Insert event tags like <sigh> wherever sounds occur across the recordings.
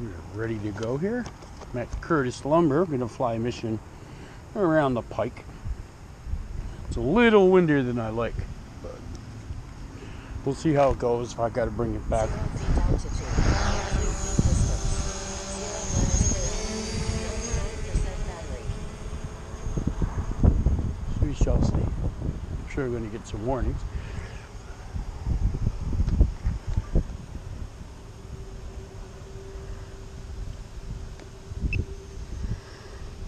We're ready to go here. I'm at Curtis Lumber. We're going to fly a mission around the pike. It's a little windier than I like, but we'll see how it goes if I got to bring it back. Zero feet altitude. Few feet distance. Zero miles per hour. 99% battery. We shall see. Eh? I'm sure we're going to get some warnings.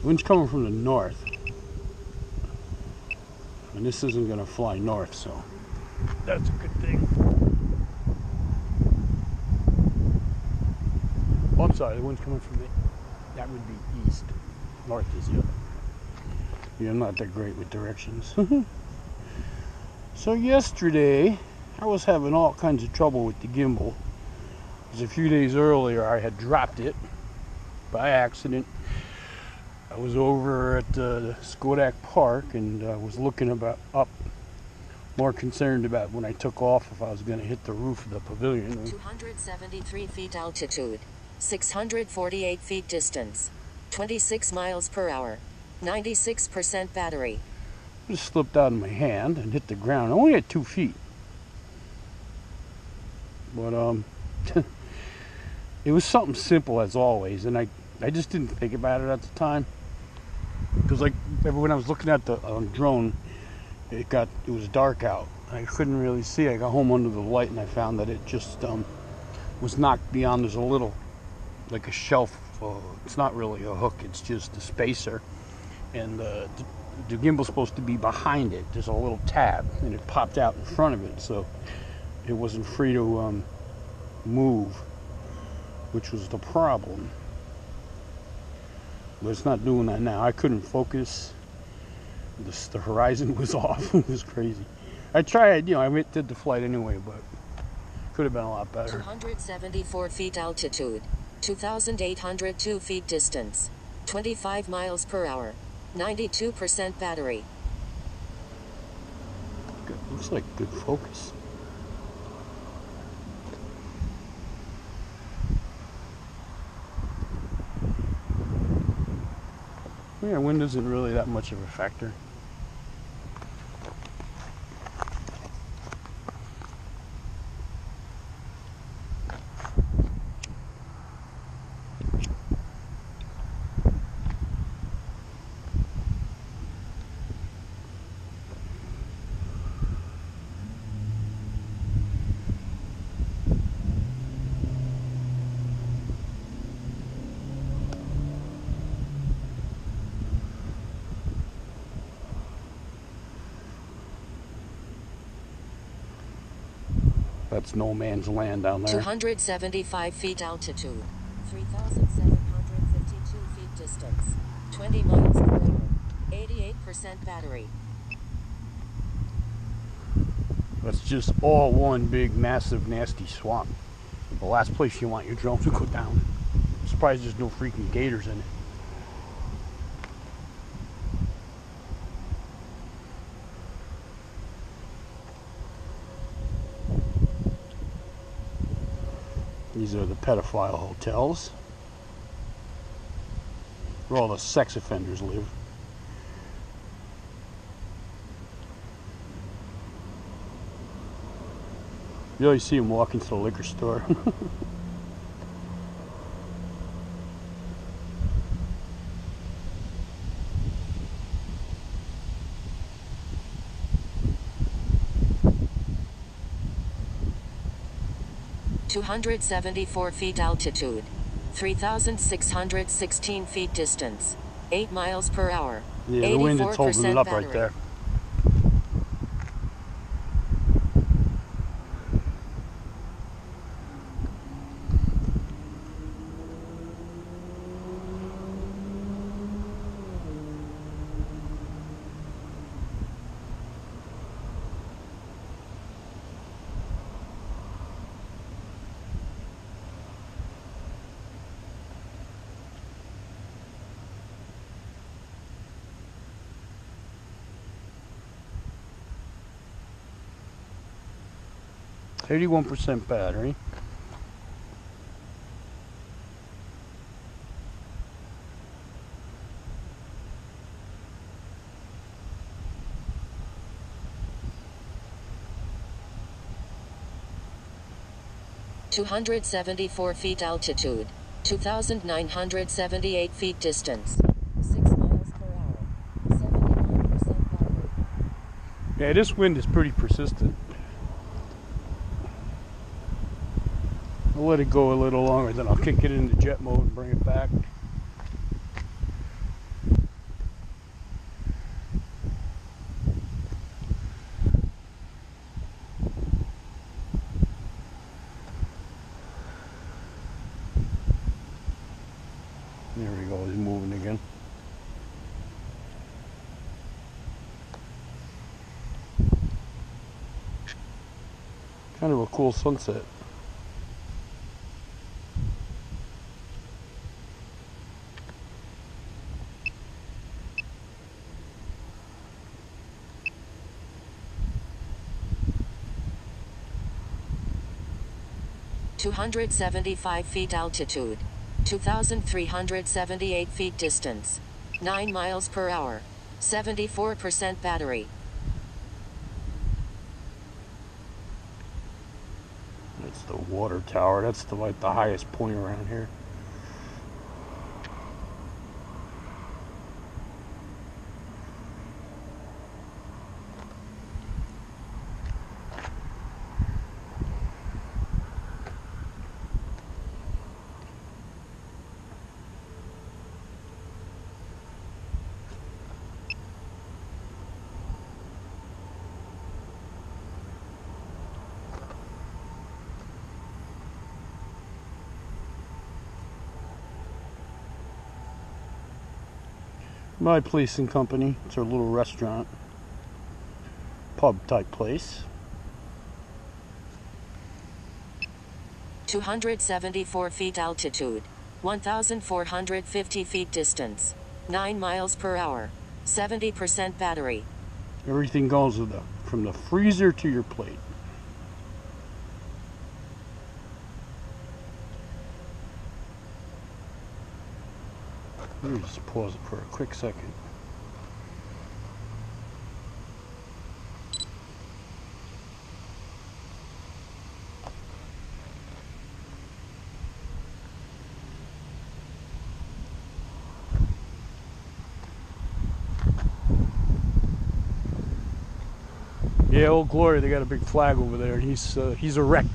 Wind's coming from the north. And this isn't going to fly north, so that's a good thing. Oh, I'm sorry, the wind's coming from the, that would be east. North is the other. Yeah, I'm not that great with directions. <laughs> so yesterday, I was having all kinds of trouble with the gimbal. Because a few days earlier, I had dropped it by accident. I was over at uh, Schodack Park and uh, was looking about up, more concerned about when I took off if I was going to hit the roof of the pavilion. 273 feet altitude. 648 feet distance. 26 miles per hour. 96% battery. just slipped out of my hand and hit the ground. I only had two feet. But um <laughs> it was something simple as always and I I just didn't think about it at the time. Because like when I was looking at the um, drone, it got it was dark out. I couldn't really see. I got home under the light and I found that it just um was knocked beyond. There's a little like a shelf. Uh, it's not really a hook. It's just a spacer and uh, the, the gimbal's supposed to be behind it. There's a little tab, and it popped out in front of it, so it wasn't free to um, move, which was the problem. But it's not doing that now. I couldn't focus. The, the horizon <laughs> was off. it was crazy. I tried, you know, I went, did the flight anyway, but could have been a lot better. 274 feet altitude. 2,802 feet distance. 25 miles per hour. 92% battery. Good. Looks like good focus. Yeah, wind isn't really that much of a factor. That's no man's land down there. 275 feet altitude. 3,752 feet distance. 20 miles per hour. 88% battery. That's just all one big, massive, nasty swamp. The last place you want your drone to go down. I'm surprised there's no freaking gators in it. These are the pedophile hotels. Where all the sex offenders live. You always see them walking to the liquor store. <laughs> 274 feet altitude, 3,616 feet distance, 8 miles per hour. Yeah, the wind is up right there. 81% battery. Two hundred seventy four feet altitude, two thousand nine hundred seventy eight feet distance. Yeah, this wind is pretty persistent. I'll let it go a little longer, then I'll kick it into jet mode and bring it back. There we go, he's moving again. Kind of a cool sunset. Two hundred seventy-five feet altitude. Two thousand three hundred seventy-eight feet distance. Nine miles per hour. Seventy-four percent battery. That's the water tower. That's the like the highest point around here. My Police and Company. It's our little restaurant, pub type place. 274 feet altitude. 1,450 feet distance. 9 miles per hour. 70% battery. Everything goes with the from the freezer to your plate. Let me just pause it for a quick second. Yeah, Old Glory, they got a big flag over there, and he's uh, he's erect,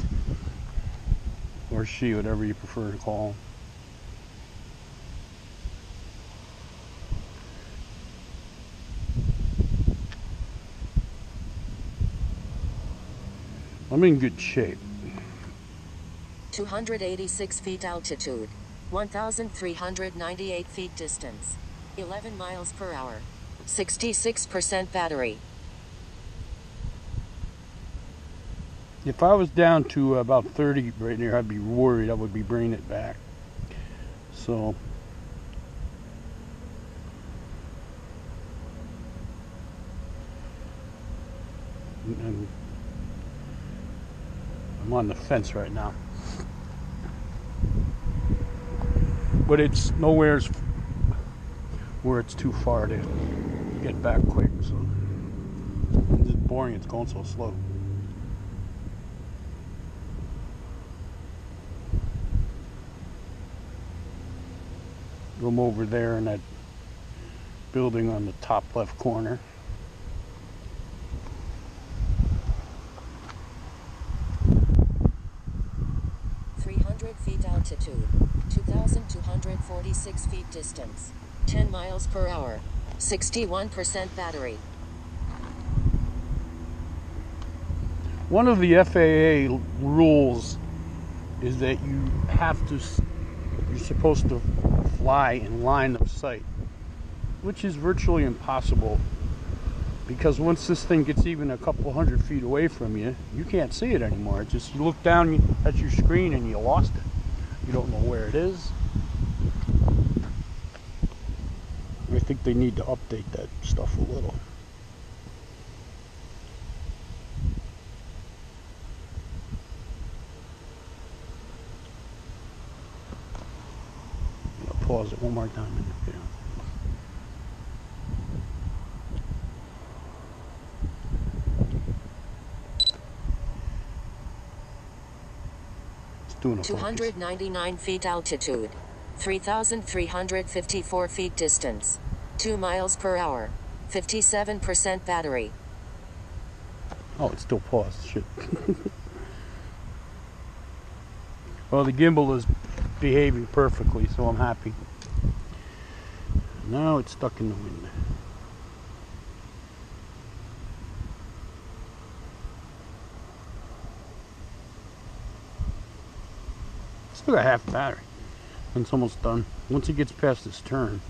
or she, whatever you prefer to call him. I'm in good shape. 286 feet altitude. 1,398 feet distance. 11 miles per hour. 66% battery. If I was down to about 30 right there, I'd be worried I would be bringing it back. So, and I'm on the fence right now. But it's nowhere's where it's too far to get back quick. So, it's boring. It's going so slow. Room over there in that building on the top left corner. Three hundred feet altitude. Two thousand two hundred forty-six feet distance. Ten miles per hour. Sixty-one percent battery. One of the FAA rules is that you have to, you're supposed to fly in line of sight, which is virtually impossible because once this thing gets even a couple hundred feet away from you, you can't see it anymore. Just you look down at your screen and you lost it. You don't know where it is. I think they need to update that stuff a little. I'll pause it one more time. and-. Doing 299 feet altitude. 3,354 feet distance. 2 miles per hour. 57% battery. Oh, it's still paused. Shit. well, the gimbal is behaving perfectly, so I'm happy. Now it's stuck in the wind. Still got half the battery. And it's almost done. Once it gets past this turn.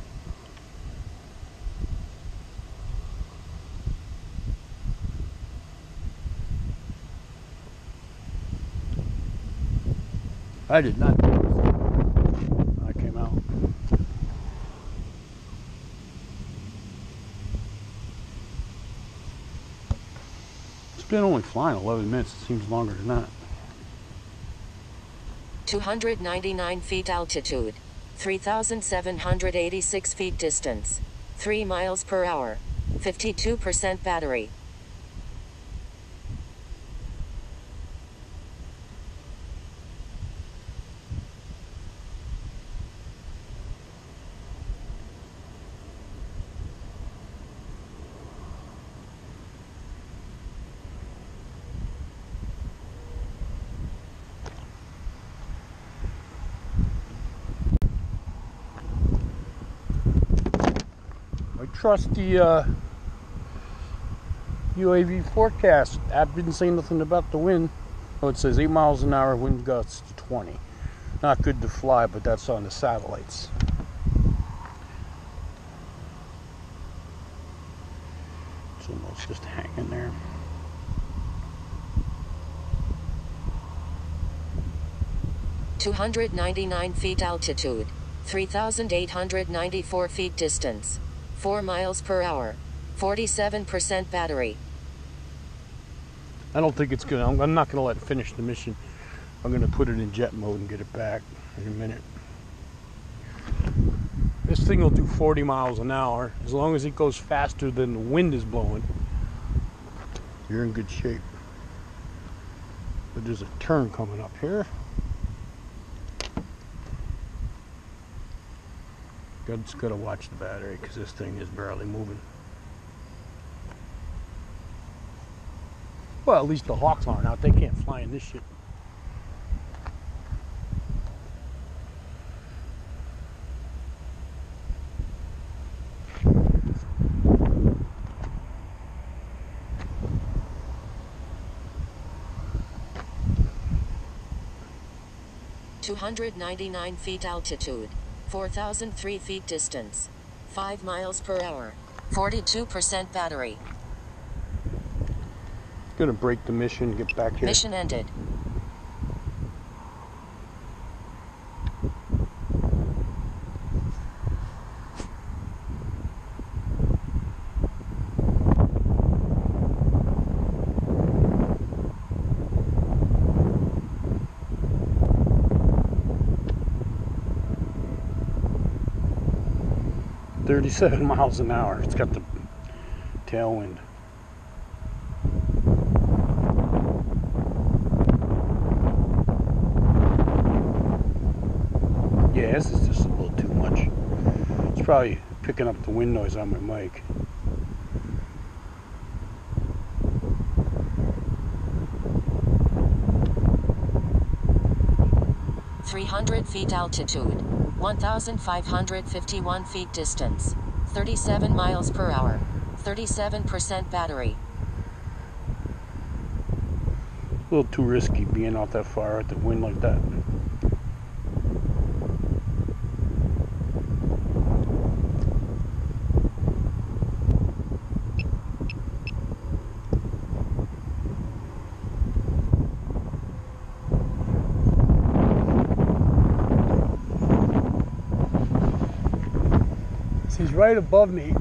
I did not I came out. It's been only flying 11 minutes. It seems longer than that. 299 feet altitude. 3,786 feet distance. 3 miles per hour. 52% battery. Trust the uh, UAV forecast I didn't say nothing about the wind. Oh, it says 8 miles an hour, wind gusts to 20. Not good to fly, but that's on the satellites. So almost just hanging there. Two hundred ninety-nine feet altitude. Three thousand eight hundred ninety-four feet distance. Four miles per hour. Forty-seven percent battery. I don't think it's gonna. I'm, I'm not gonna let it finish the mission. I'm gonna put it in jet mode and get it back in a minute. This thing will do 40 miles an hour as long as it goes faster than the wind is blowing. You're in good shape. But there's a turn coming up here. Got- Just gotta watch the battery because this thing is barely moving. Well, at least the Hawks aren't out. They can't fly in this shit. Two hundred ninety-nine feet altitude. Four thousand three feet distance. Five miles per hour. Forty-two percent battery. Gonna break the mission, get back here. Mission ended. Thirty-seven <laughs> miles an hour. It's got the tailwind. Yeah, this is just a little too much. It's probably picking up the wind noise on my mic. Three hundred feet altitude. One thousand five hundred fifty-one feet distance. Thirty-seven miles per hour. Thirty-seven percent battery. A little too risky being out that far at the wind like that. He's right above me,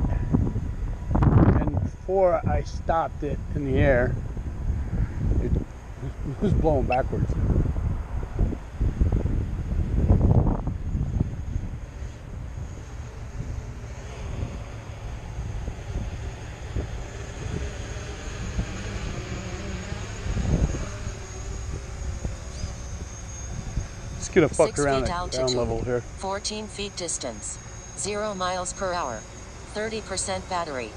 and before I stopped it in the air, it was blowing backwards. just gonna fuck around at ground level here. 14 feet distance. 0 miles per hour. 30% battery.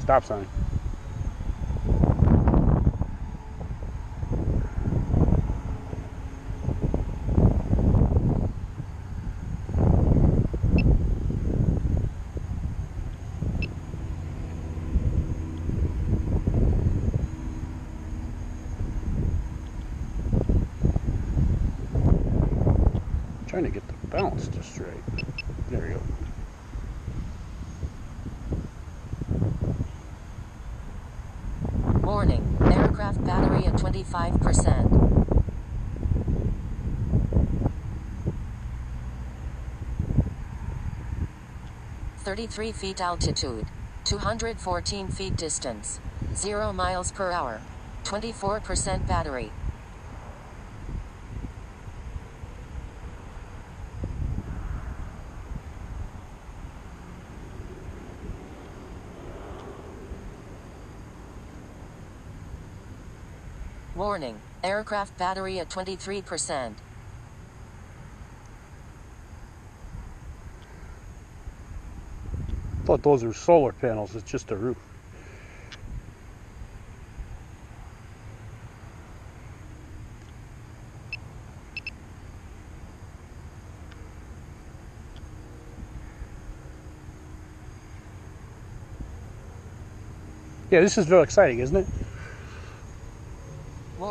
Stop sign. Trying to get the balance just right. There we go. Warning. Aircraft battery at 25%. Thirty-three feet altitude. Two hundred fourteen feet distance. Zero miles per hour. Twenty-four percent battery. Warning. Aircraft battery at 23%. thought those were solar panels. It's just a roof. Yeah, this is very exciting, isn't it?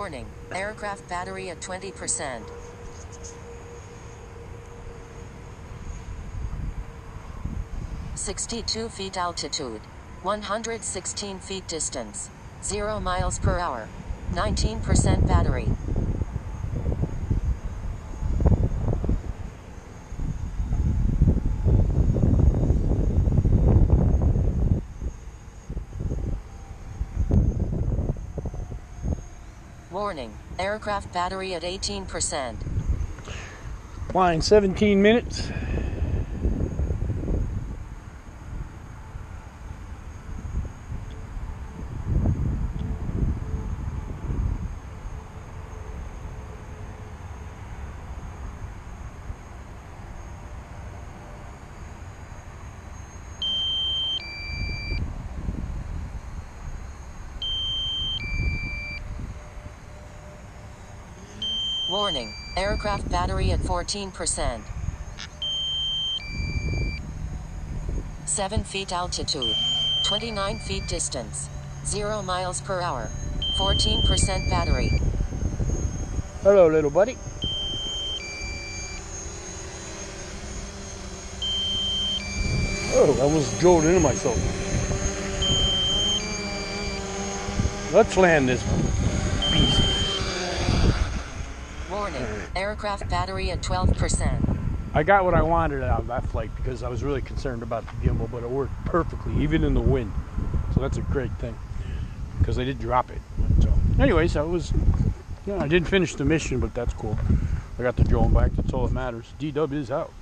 Warning. Aircraft battery at 20%. Sixty-two feet altitude. One hundred sixteen feet distance. Zero miles per hour. Nineteen percent battery. Warning. Aircraft battery at 18%. Flying 17 minutes. Warning. Aircraft battery at 14%. 7 feet altitude. 29 feet distance. 0 miles per hour. 14% battery. Hello, little buddy. Oh, I almost drove into myself. Let's land this beast. Warning. Aircraft battery at 12%. I got what I wanted out of that flight because I was really concerned about the gimbal, but it worked perfectly, even in the wind. So that's a great thing because I did drop it. So, anyways, I was, yeah, I didn't finish the mission, but that's cool. I got the drone back. That's all that matters. D Dub is out.